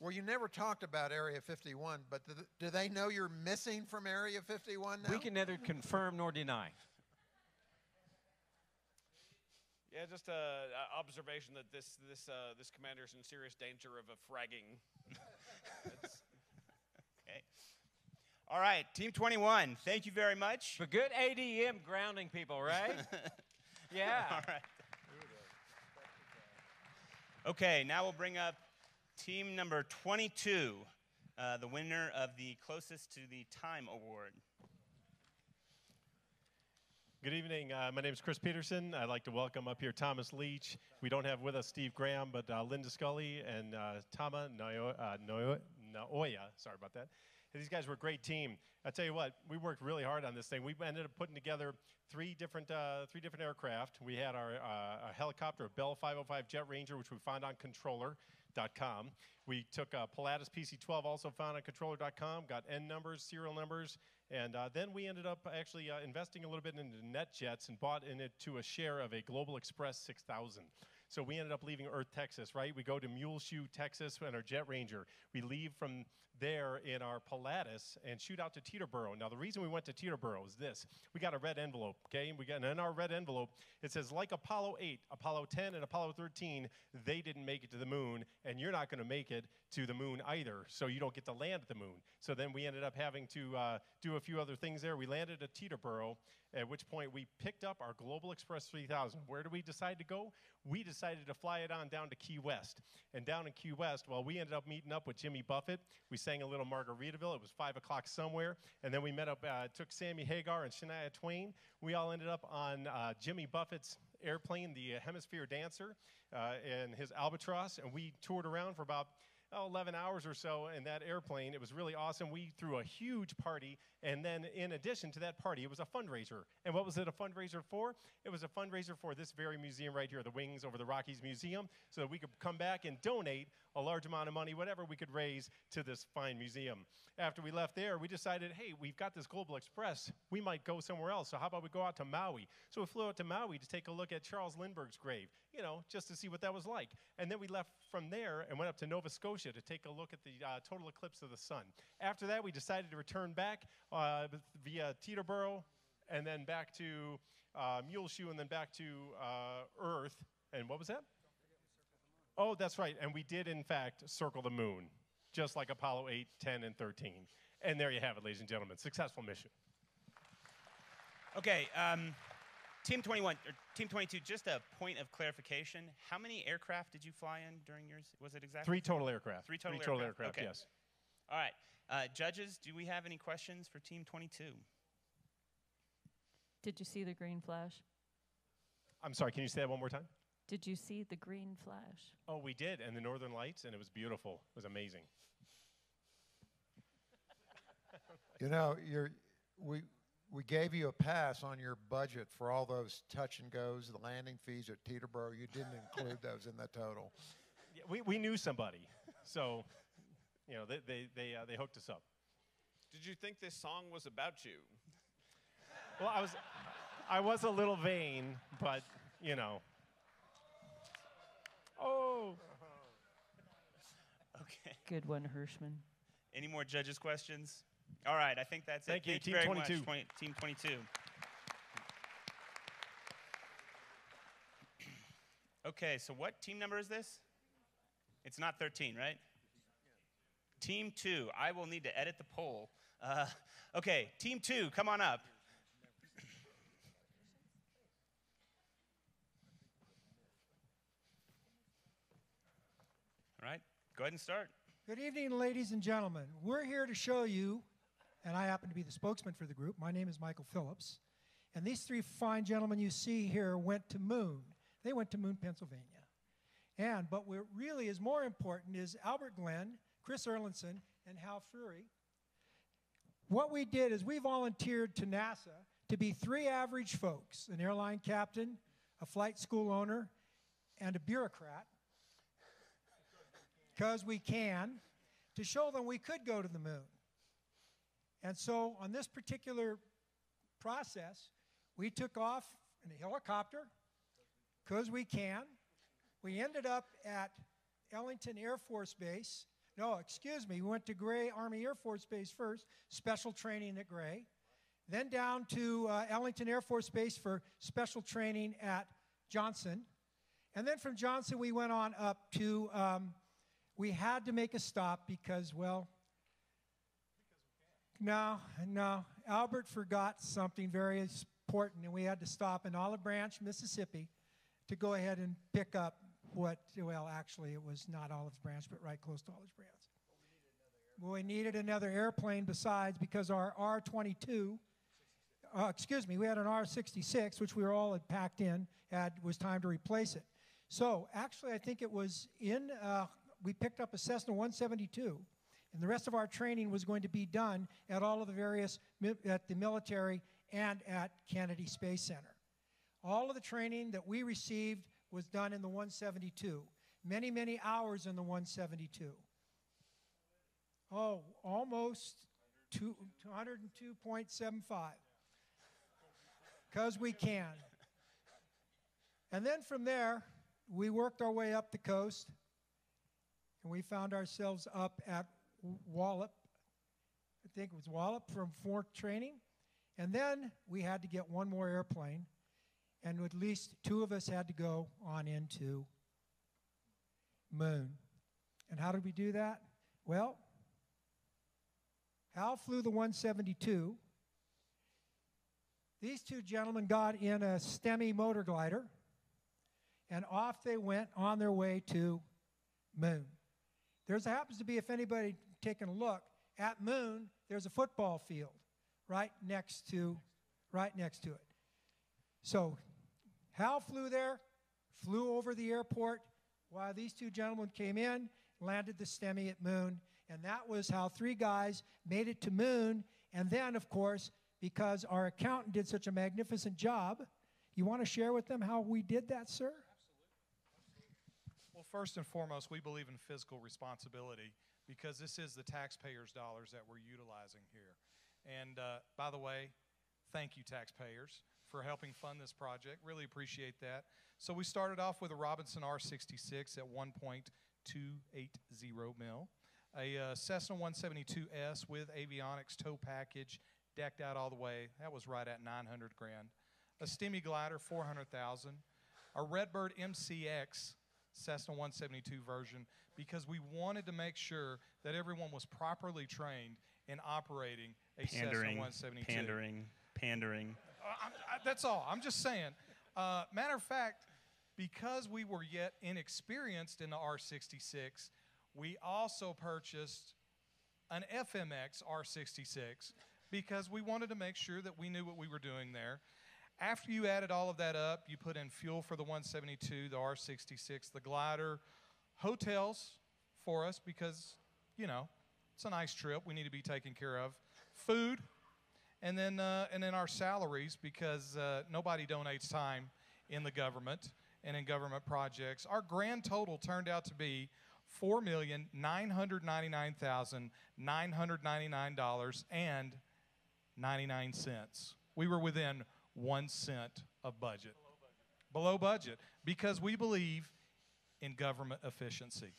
Well, you never talked about Area 51, but do, do they know you're missing from Area 51 now? We can neither confirm nor deny. Yeah, just a, a observation that this this uh, this commander is in serious danger of a fragging. Okay. All right, Team 21, thank you very much. But good ADM grounding people, right? yeah. All right. Okay, now we'll bring up team number 22, uh, the winner of the closest to the time award. Good evening. Uh, my name is Chris Peterson. I'd like to welcome up here Thomas Leach. We don't have with us Steve Graham, but uh, Linda Scully and uh, Tama Naoya, uh, Naoya, Naoya. Sorry about that. These guys were a great team. I tell you what, we worked really hard on this thing. We ended up putting together three different uh, three different aircraft. We had our uh, a helicopter, a Bell 505 Jet Ranger, which we found on controller.com. We took a Pilatus PC-12, also found on controller.com, got N numbers, serial numbers, and uh, then we ended up actually uh, investing a little bit into NetJets and bought in it to a share of a Global Express 6000. So we ended up leaving Earth, Texas, right? We go to Muleshoe, Texas, in our Jet Ranger. We leave from there in our Pilatus and shoot out to Teterboro. Now, the reason we went to Teterboro is this: we got a red envelope, okay? We got and in our red envelope it says like Apollo 8, Apollo 10, and Apollo 13, they didn't make it to the moon, and you're not going to make it to the moon either. So you don't get to land at the moon. So then we ended up having to uh, do a few other things there. We landed at Teterboro, at which point we picked up our Global Express 3000. Where did we decide to go? We decided to fly it on down to Key West. And down in Key West, well, we ended up meeting up with Jimmy Buffett. We sang a little Margaritaville. It was five o'clock somewhere. And then we met up, uh, took Sammy Hagar and Shania Twain. We all ended up on uh, Jimmy Buffett's airplane, the Hemisphere Dancer, uh, and his Albatross. And we toured around for about oh, 11 hours or so in that airplane. It was really awesome. We threw a huge party, and then in addition to that party, it was a fundraiser. And what was it a fundraiser for? It was a fundraiser for this very museum right here, the Wings Over the Rockies Museum, so that we could come back and donate a large amount of money, whatever we could raise, to this fine museum. After we left there, we decided, hey, we've got this Global Express. We might go somewhere else. So how about we go out to Maui? So we flew out to Maui to take a look at Charles Lindbergh's grave, you know, just to see what that was like. And then we left from there and went up to Nova Scotia to take a look at the uh, total eclipse of the sun. After that, we decided to return back uh, via Teterboro and then back to uh, Muleshoe and then back to uh, Earth. And what was that? Oh, that's right. And we did, in fact, circle the moon, just like Apollo 8, 10, and 13. And there you have it, ladies and gentlemen. Successful mission. Okay, um, Team 21, or Team 22, just a point of clarification. How many aircraft did you fly in during yours? Was it exactly? Three total aircraft. Three total Three total aircraft. aircraft, okay. yes. All right. Uh, judges, do we have any questions for Team 22? Did you see the green flash? I'm sorry, can you say that one more time? Did you see the green flash? Oh, we did, and the Northern Lights, and it was beautiful. It was amazing. You know, you're, we, we gave you a pass on your budget for all those touch and goes, the landing fees at Teterboro. You didn't include those in the total. Yeah, we, we knew somebody, so you know they they they, uh, they hooked us up. Did you think this song was about you? Well, I was I was a little vain, but you know. Oh. Okay. Good one, Hirschman. Any more judges' questions? All right, I think that's it. Thank it. you, Team very 22. Much, 20, team 22. Okay, so what team number is this? It's not 13, right? Team 2. I will need to edit the poll. Uh, okay, Team 2, come on up. All right, go ahead and start. Good evening, ladies and gentlemen. We're here to show you, and I happen to be the spokesman for the group. My name is Michael Phillips. And these three fine gentlemen you see here went to Moon. They went to Moon, Pennsylvania. And, but what really is more important is Albert Glenn, Chris Erlinson, and Hal Fury. What we did is we volunteered to NASA to be three average folks an airline captain, a flight school owner, and a bureaucrat because we can, to show them we could go to the moon. And so on this particular process, we took off in a helicopter because we can. We ended up at Ellington Air Force Base. No, excuse me, we went to Gray Army Air Force Base first, special training at Gray. Then down to uh, Ellington Air Force Base for special training at Johnson. And then from Johnson, we went on up to um, we had to make a stop because, well, no, no. Albert forgot something very important, and we had to stop in Olive Branch, Mississippi, to go ahead and pick up what, well, actually, it was not Olive Branch, but right close to Olive Branch. Well, we needed another airplane besides because our R 22, uh, excuse me, we had an R 66, which we were all had packed in, had, was time to replace it. So actually, I think it was in, uh, we picked up a Cessna 172, and the rest of our training was going to be done at all of the various, at the military and at Kennedy Space Center. All of the training that we received was done in the 172. Many, many hours in the 172. Oh, almost two, 202.75. Because we can. And then from there, we worked our way up the coast, and we found ourselves up at Wallop. I think it was Wallop from Fort Training. And then we had to get one more airplane, and at least two of us had to go on into Moon. And how did we do that? Well, Hal flew the 172. These two gentlemen got in a Stemme motor glider, and off they went on their way to Moon. There's happens to be, if anybody taking a look, at Moon, there's a football field right next to right next to it. So Hal flew there, flew over the airport while these two gentlemen came in, landed the Stemme at Moon, and that was how three guys made it to Moon. And then, of course, because our accountant did such a magnificent job, you want to share with them how we did that, sir? Absolutely. Well, first and foremost, we believe in fiscal responsibility because this is the taxpayers' dollars that we're utilizing here. And uh, by the way, thank you, taxpayers, for helping fund this project. Really appreciate that. So we started off with a Robinson R66 at 1.280 mil, a uh, Cessna 172S with avionics tow package decked out all the way. That was right at 900 grand. A Stemme glider, 400,000. A Redbird MCX Cessna 172 version because we wanted to make sure that everyone was properly trained in operating a Pandering, Cessna 172. pandering, pandering. Uh, I, that's all. I'm just saying. Uh, matter of fact, because we were yet inexperienced in the R66, we also purchased an FMX R66 because we wanted to make sure that we knew what we were doing there. After you added all of that up, you put in fuel for the 172, the R66, the glider, hotels for us because, you know, it's a nice trip. We need to be taken care of. Food, and then uh, and then our salaries because uh, nobody donates time in the government and in government projects. Our grand total turned out to be four million nine hundred ninety nine thousand nine hundred ninety nine dollars and ninety nine cents. We were within one cent of budget, below budget, because we believe in government efficiency.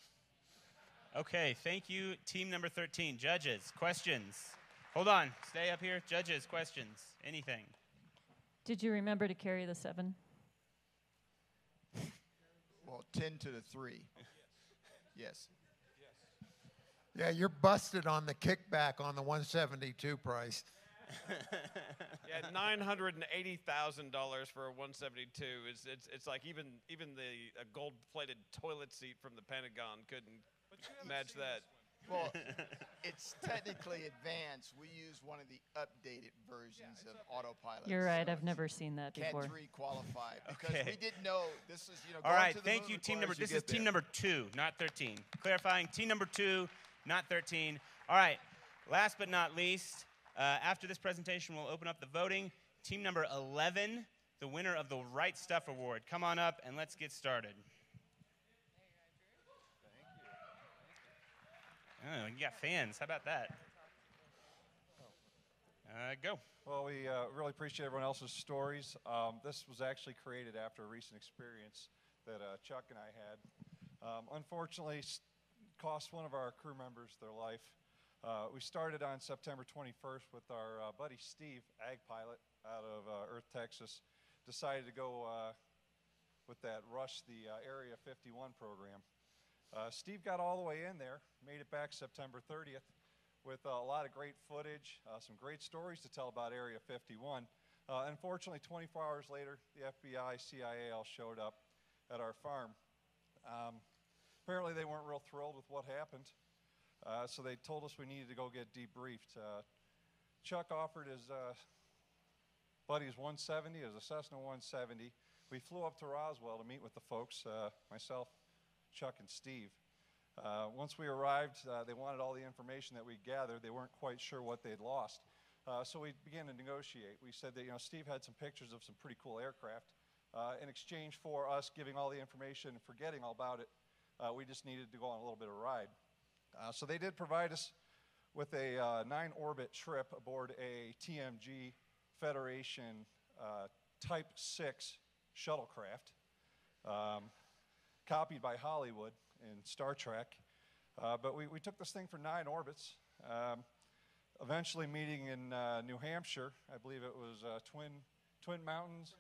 Okay, thank you, team number 13. Judges, questions? Hold on, stay up here. Judges, questions? Anything? Did you remember to carry the seven? Well, 10 to the 3. Yes. Yeah, you're busted on the kickback on the 172 price. yeah, nine hundred and eighty thousand dollars for a one seventy two is it's it's like even even the a gold plated toilet seat from the Pentagon couldn't match that. Well, it's technically advanced. We use one of the updated versions of autopilot. You're right. so I've never seen that Can't before. re-qualify because Okay. we didn't know this is you know. All to the All right. thank you, team number. you This is get team there. number two, not 13. Clarifying, team number two, not 13. All right, last but not least, uh, after this presentation, we'll open up the voting. Team number 11, the winner of the Right Stuff Award. Come on up and let's get started. Oh, you got fans. How about that? Uh, go. Well, we uh, really appreciate everyone else's stories. Um, this was actually created after a recent experience that uh, Chuck and I had. Um, unfortunately, cost one of our crew members their life. Uh, we started on September 21st with our uh, buddy Steve, ag pilot out of uh, Earth, Texas, decided to go uh, with that Rush the uh, Area 51 program. Uh, Steve got all the way in there, made it back September 30th with a lot of great footage, some great stories to tell about Area 51. Uh, unfortunately, 24 hours later, the FBI, CIA all showed up at our farm. Um, apparently, they weren't real thrilled with what happened, uh, so they told us we needed to go get debriefed. Uh, Chuck offered his uh, buddy's 170, it was a Cessna 170. We flew up to Roswell to meet with the folks, uh, myself, Chuck, and Steve. Uh, once we arrived, uh, they wanted all the information that we gathered. They weren't quite sure what they'd lost. So we began to negotiate. We said that you know Steve had some pictures of some pretty cool aircraft. In exchange for us giving all the information and forgetting all about it, we just needed to go on a little bit of a ride. Uh, so they did provide us with a uh, nine-orbit trip aboard a TMG Federation uh, Type 6 shuttlecraft. Um, copied by Hollywood in Star Trek. Uh, but we, we took this thing for nine orbits, um, eventually meeting in uh, New Hampshire. I believe it was uh, Twin, Twin Mountains,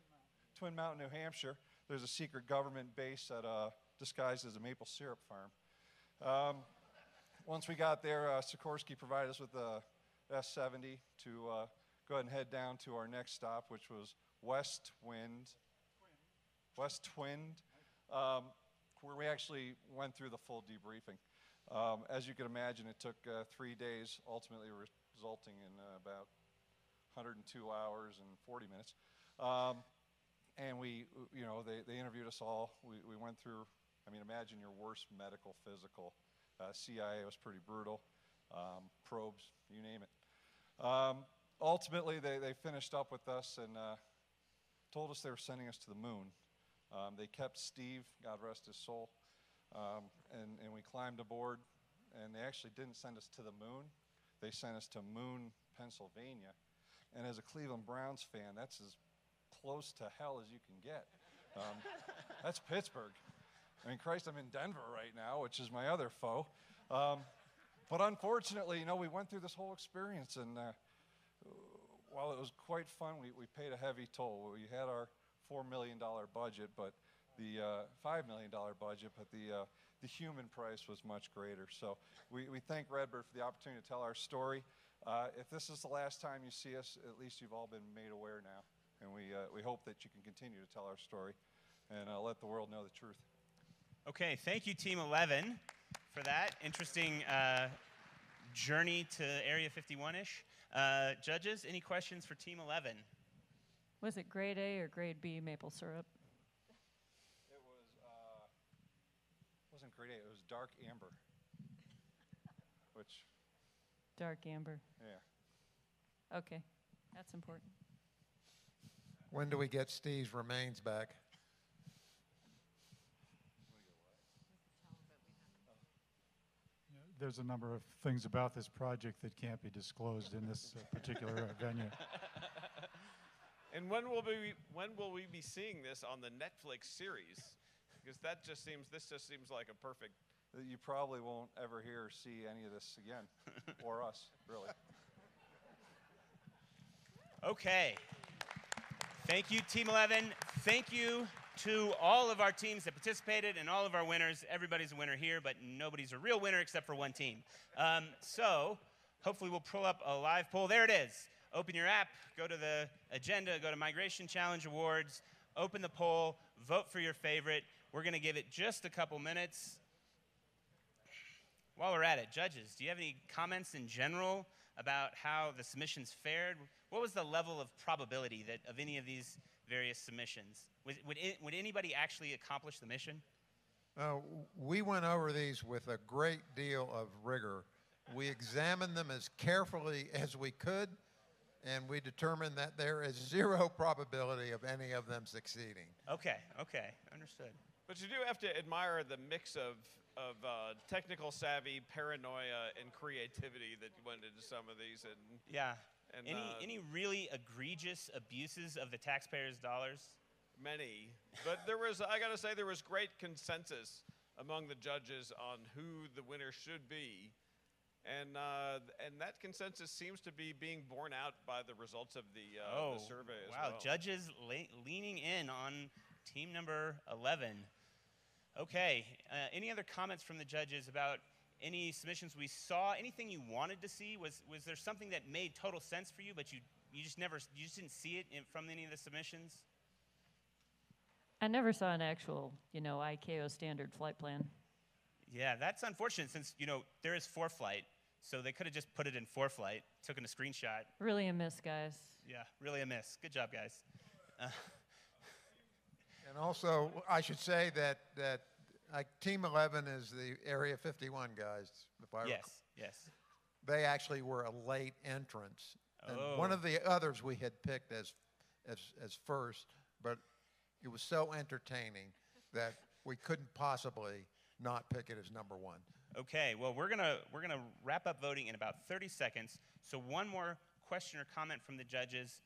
Twin Mountain, New Hampshire. There's a secret government base that uh, disguised as a maple syrup farm. Um, once we got there, uh, Sikorsky provided us with the S-70 to uh, go ahead and head down to our next stop, which was West Wind. West Twind, um, where we actually went through the full debriefing. Um, as you can imagine, it took uh, three days, ultimately re- resulting in uh, about 102 hours and 40 minutes. Um, and we, you know, they, they interviewed us all. We, we went through, I mean, imagine your worst medical, physical. Uh, CIA was pretty brutal. Um, probes, you name it. Um, ultimately, they, they finished up with us and uh, told us they were sending us to the moon. Um, they kept Steve, God rest his soul, um, and, and we climbed aboard. And they actually didn't send us to the moon, they sent us to Moon, Pennsylvania. And as a Cleveland Browns fan, that's as close to hell as you can get. Um, that's Pittsburgh. I mean, Christ, I'm in Denver right now, which is my other foe. Um, but unfortunately, you know, we went through this whole experience, and uh, while it was quite fun, we, we paid a heavy toll. We had our $4 million budget, but the uh, $5 million budget, but the, uh, the human price was much greater. So we, we thank Redbird for the opportunity to tell our story. Uh, if this is the last time you see us, at least you've all been made aware now. And we, uh, we hope that you can continue to tell our story and uh, let the world know the truth. Okay, thank you, Team 11, for that interesting uh, journey to Area 51 ish. Uh, judges, any questions for Team 11? Was it grade A or grade B maple syrup? It was, uh, wasn't grade A, it was dark amber. Which, Dark amber. yeah. Okay, that's important. When do we get Steve's remains back? There's a number of things about this project that can't be disclosed in this uh, particular uh, venue. And when will we when will we be seeing this on the Netflix series? Because that just seems this just seems like a perfect. You probably won't ever hear or see any of this again, or us, really. Okay. Thank you, Team 11. Thank you to all of our teams that participated and all of our winners. Everybody's a winner here, but nobody's a real winner except for one team. Um, so hopefully we'll pull up a live poll. There it is. Open your app, go to the agenda, go to Migration Challenge Awards, open the poll, vote for your favorite. We're going to give it just a couple minutes. While we're at it, judges, do you have any comments in general about how the submissions fared? What was the level of probability that of any of these various submissions? Was, would, it, would anybody actually accomplish the mission? Uh, we went over these with a great deal of rigor. We examined them as carefully as we could, and we determined that there is zero probability of any of them succeeding. Okay, okay, understood. But you do have to admire the mix of of uh, technical savvy, paranoia, and creativity that went into some of these. And Yeah. And, any, uh, any really egregious abuses of the taxpayers' dollars? Many. But there was, I got to say, there was great consensus among the judges on who the winner should be. And, uh, and that consensus seems to be being borne out by the results of the, uh, oh, the survey as wow. well. Judges le- leaning in on team number 11. Okay, uh, any other comments from the judges about any submissions we saw? Anything you wanted to see? Was, was there something that made total sense for you, but you, you just never, you just didn't see it in, from any of the submissions? I never saw an actual, you know, ICAO standard flight plan. Yeah, that's unfortunate since, you know, there is ForeFlight, so they could have just put it in ForeFlight, took in a screenshot. Really a miss, guys. Yeah, really a miss. Good job, guys. Uh, And also, I should say that, that like, Team 11 is the Area 51 guys. If I yes, recall. yes. They actually were a late entrance. And one Oh. of the others we had picked as, as, as first, but it was so entertaining that we couldn't possibly not pick it as number one. Okay, well, we're gonna we're gonna wrap up voting in about 30 seconds. So one more question or comment from the judges: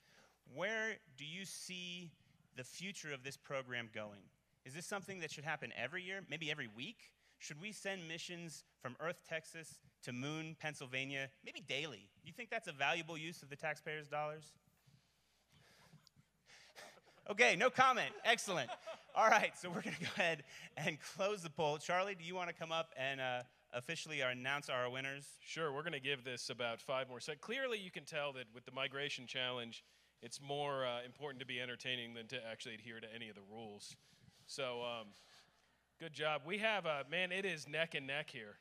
Where do you see the future of this program going? Is this something that should happen every year, maybe every week? Should we send missions from Earth, Texas to Moon, Pennsylvania, maybe daily? You think that's a valuable use of the taxpayers' dollars? Okay, no comment. Excellent. All right, so we're going to go ahead and close the poll. Charlie, do you want to come up and uh, officially announce our winners? Sure, we're going to give this about five more seconds. Clearly, you can tell that with the migration challenge, it's more uh, important to be entertaining than to actually adhere to any of the rules. So, um, good job. We have a man. It is neck and neck here.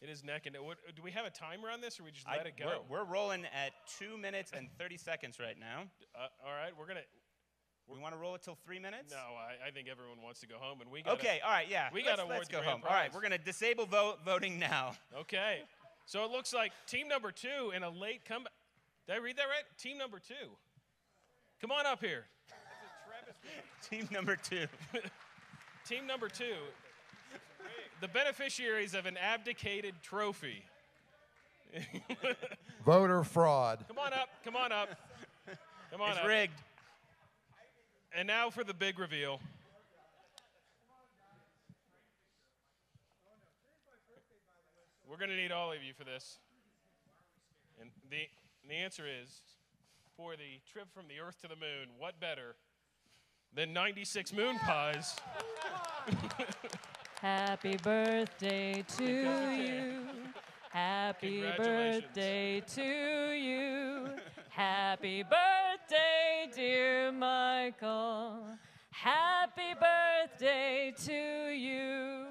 It is neck and neck. What, do we have a timer on this, or we just let I- it go? We're, we're rolling at two minutes and 30 seconds right now. Uh, all right, we're gonna. We want to roll it till three minutes? No, I, I think everyone wants to go home, and we got. Okay, all right, yeah. We let's, got to let's go grand home. All right, we're going to disable vote, voting now. Okay, so it looks like team number two in a late comeback. Did I read that right? Team number two. Come on up here. Team number two. team number two. The beneficiaries of an abdicated trophy. Voter fraud. Come on up. Come on up. Come on It's up. rigged. And now for the big reveal. We're going to need all of you for this. And the, the answer is for the trip from the Earth to the moon, what better than 96 moon pies? Happy birthday to you. Happy birthday to you. Happy birthday, dear Michael. Happy birthday to you.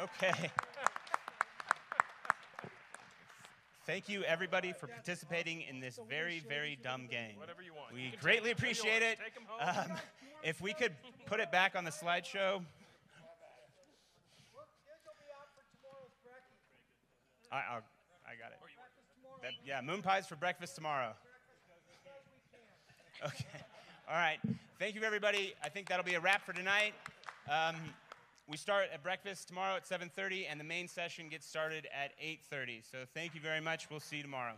Okay. Thank you, everybody, for participating in this very, very dumb game. Whatever you want. We greatly take 'em. Whatever you appreciate it. want. Take 'em home. Um, if we could put it back on the slideshow. I, I'll, I got it. That, yeah, moon pies for breakfast tomorrow. Okay. All right. Thank you, everybody. I think that'll be a wrap for tonight. Um, we start at breakfast tomorrow at 7:30, and the main session gets started at 8:30. So thank you very much. We'll see you tomorrow.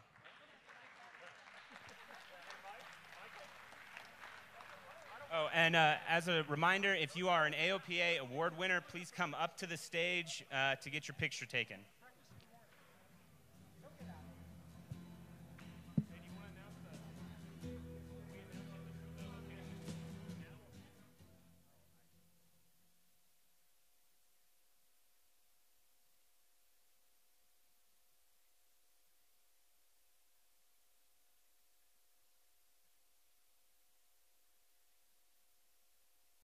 Oh, and uh, as a reminder, if you are an AOPA award winner, please come up to the stage uh, to get your picture taken.